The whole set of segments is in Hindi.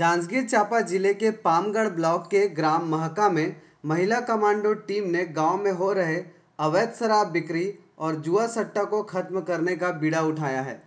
जांजगीर चांपा ज़िले के पामगढ़ ब्लॉक के ग्राम महका में महिला कमांडो टीम ने गाँव में हो रहे अवैध शराब बिक्री और जुआ सट्टा को खत्म करने का बीड़ा उठाया है।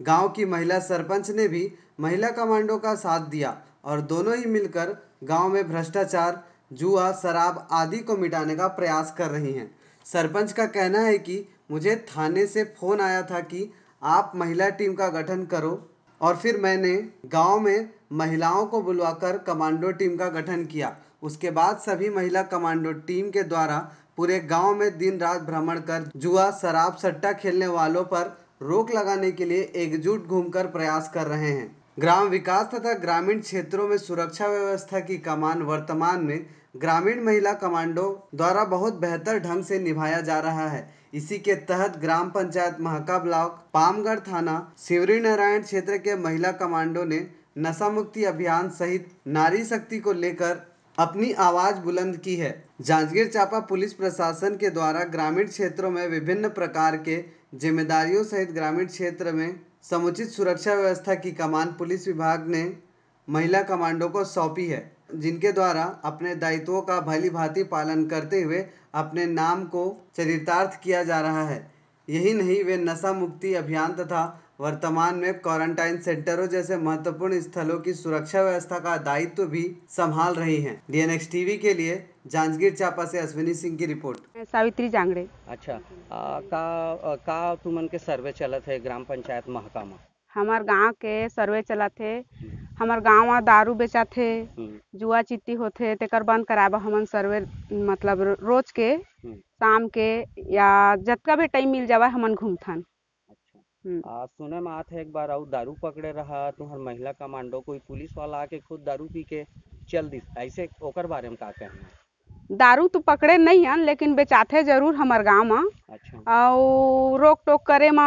गाँव की महिला सरपंच ने भी महिला कमांडो का साथ दिया और दोनों ही मिलकर गाँव में भ्रष्टाचार, जुआ, शराब आदि को मिटाने का प्रयास कर रही हैं। सरपंच का कहना है कि मुझे थाने से फ़ोन आया था कि आप महिला टीम का गठन करो। और फिर मैंने गाँव में महिलाओं को बुलवाकर कमांडो टीम का गठन किया। उसके बाद सभी महिला कमांडो टीम के द्वारा पूरे गाँव में दिन रात भ्रमण कर जुआ, शराब, सट्टा खेलने वालों पर रोक लगाने के लिए एकजुट घूमकर प्रयास कर रहे हैं। ग्राम विकास तथा ग्रामीण क्षेत्रों में सुरक्षा व्यवस्था की कमान वर्तमान में ग्रामीण महिला कमांडो द्वारा बहुत बेहतर ढंग से निभाया जा रहा है। इसी के तहत ग्राम पंचायत महका ब्लॉक, पामगढ़ थाना शिवरी नारायण क्षेत्र के महिला कमांडो ने नशा मुक्ति अभियान सहित नारी शक्ति को लेकर अपनी आवाज़ बुलंद की है। जांजगीर चांपा पुलिस प्रशासन के द्वारा ग्रामीण क्षेत्रों में विभिन्न प्रकार के जिम्मेदारियों सहित ग्रामीण क्षेत्र में समुचित सुरक्षा व्यवस्था की कमान पुलिस विभाग ने महिला कमांडो को सौंपी है, जिनके द्वारा अपने दायित्वों का भली भांति पालन करते हुए अपने नाम को चरितार्थ किया जा रहा है। यही नहीं, वे नशा मुक्ति अभियान तथा वर्तमान में क्वारंटाइन सेंटरों जैसे महत्वपूर्ण स्थलों की सुरक्षा व्यवस्था का दायित्व भी संभाल रही हैं। डीएनएक्स टीवी के लिए जांजगीर चांपा से अश्विनी सिंह की रिपोर्ट। सावित्री जांगड़े। अच्छा आ, का का तुमन के सर्वे चलत है ग्राम पंचायत महका में हमार गाँव के सर्वे चलत थे हमार गाँव में दारू बेचत थे हम्म, जुआ चिट्टी होथे तेकर बंद कराबा हमन सर्वे मतलब रोज के हम्म, शाम के या जतका भी टाइम मिल जावा हमन घूमथन। हम्म। आ, सुने में आत एक बार और दारू पकड़े रहा तुम्हार महिला कमांडो कोई पुलिस वाला आके खुद दारू पी के चल दी ऐसे ओकर बारे में का कहना दारू तो पकड़े नहीं हन लेकिन बेचाथे ज़रूर हमार गाँव में। अच्छा। और रोक टोक करे में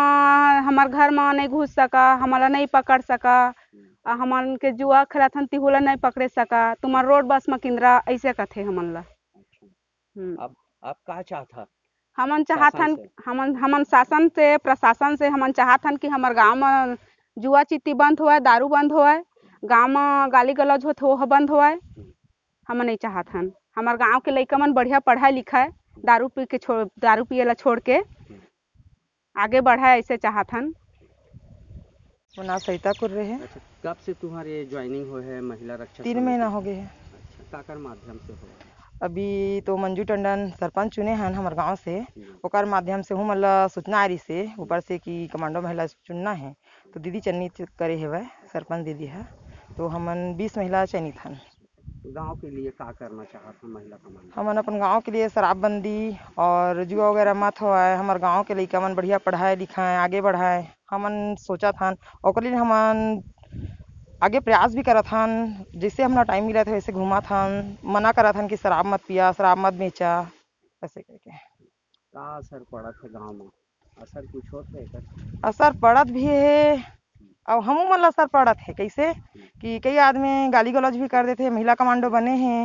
हमार घर में नहीं घुस सका हमारा नहीं पकड़ सका आ हमन के जुआ खेलथन तिहुला नहीं पकड़े सका तुम्हार रोड बस में किंदरा ऐसे कथे हमन ला। अच्छा। हम्म। अब अब का चाहता? हमन चाहतन हमन हमन शासन से प्रशासन से हमन चाहतन कि हमर गाँव में जुआ चिट्टी बंद होए दारू बंद होए गाँव में गाली गलौज होत हो बंद होए हमन नहीं चाहतन हमार गाँव के लइका मन बढ़िया पढ़ाई लिखाए दारू पी के छोड़ दारू पियला छोड़ के आगे बढ़ाए ऐसे चाहतन मुना सहिता कर रहे। हैं अच्छा कब से तुम्हारे ज्वाइनिंग हो है महिला रक्षा तीन महीना हो गए हैं। अच्छा माध्यम से हो? अभी तो मंजू टंडन सरपंच चुने हैं हमारे गाँव से। हम्म, ओकर माध्यम से हूँ मतलब सूचना आ रही से ऊपर से कि कमांडो महिला चुनना है। तो दीदी चयनित करे हेवे सरपंच दीदी है। तो हमन बीस महिला चयनित हन गाँव के लिए का करना चाहत हैं महिला कमांडो? हमन अपन गाँव के लिए शराबबंदी और जुआ वगैरह मत होए हमार गाँव के लइका मन बढ़िया पढ़ाए लिखाए आगे बढ़ाए हमन सोचा था लिए हमन आगे प्रयास भी करा था जैसे हमारा टाइम मिला था वैसे घूमा था मना करा था कि शराब मत पिया शराब मत बेचा ऐसे करके। का असर पड़ा है गाँव में? असर कुछ होते है असर पड़त भी है और हम मन असर पड़त है कैसे? कि कई आदमी गाली गलौज भी कर देते महिला कमांडो बने हैं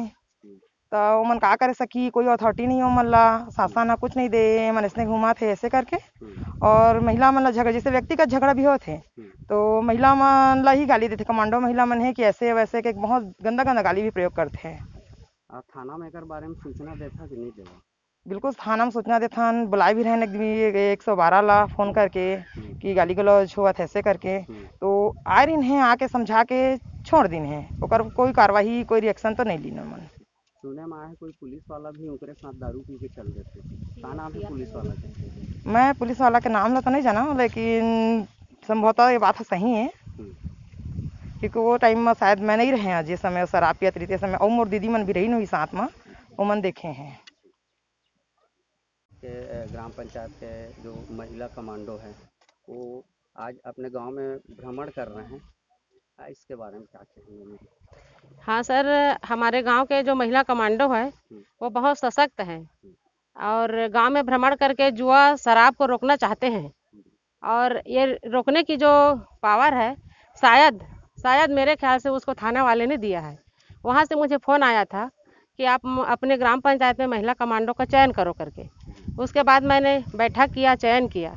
तो ओमन का करे सकी कोई अथॉरिटी नहीं ओमन ला शासन ह कुछ नहीं दे मन ऐसने घुमा थे ऐसे करके। हम्म, और महिला मन ला झगड़ा जैसे व्यक्तिगत झगड़ा भी होते हैं हम्म, तो महिला मन ला ही गाली देते कमांडो महिला मन है कि ऐसे वैसे के बहुत गंदा गंदा गाली भी प्रयोग करते हैं। थाना में एकर बारे में सूचना देता कि नहीं देवा बिल्कुल थाना में सूचना देथन बुलाए भी रहन एक सौ बारह ला फ़ोन करके कि गाली गलौज हुआ ऐसे करके। हम्म, तो आए दिन है आके समझा के छोड़ दिन है कोई कार्रवाई कोई रिएक्शन तो नहीं ली मन। सुने में आया है कोई पुलिस वाला भी उनके साथ दारू पी के चल देते का नाम है पुलिस वाला? के मैं पुलिस वाला के नाम ला तो नहीं जाना लेकिन संभवतः ये बात सही है। हम्म, क्योंकि वो टाइम में शायद मैं नहीं रहे हैं जिस समय शराब पिया तरीके समय और मोर दीदी मन भी रही हुई साथ में वो मन देखे हैं। के ग्राम पंचायत के जो महिला कमांडो है वो आज अपने गाँव में भ्रमण कर रहे हैं। इसके बारे में क्या कहेंगे? हाँ सर हमारे गाँव के जो महिला कमांडो है वो बहुत सशक्त हैं। और गाँव में भ्रमण करके जुआ शराब को रोकना चाहते हैं। और ये रोकने की जो पावर है शायद शायद मेरे ख्याल से उसको थाना वाले ने दिया है। वहाँ से मुझे फ़ोन आया था कि आप अपने ग्राम पंचायत में महिला कमांडो का चयन करो करके। उसके बाद मैंने बैठक किया चयन किया।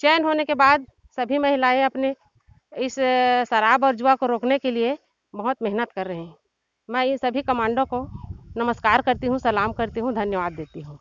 चयन होने के बाद सभी महिलाएँ अपने इस शराब और जुआ को रोकने के लिए बहुत मेहनत कर रहे हैं। मैं इन सभी कमांडो को नमस्कार करती हूँ, सलाम करती हूँ, धन्यवाद देती हूँ।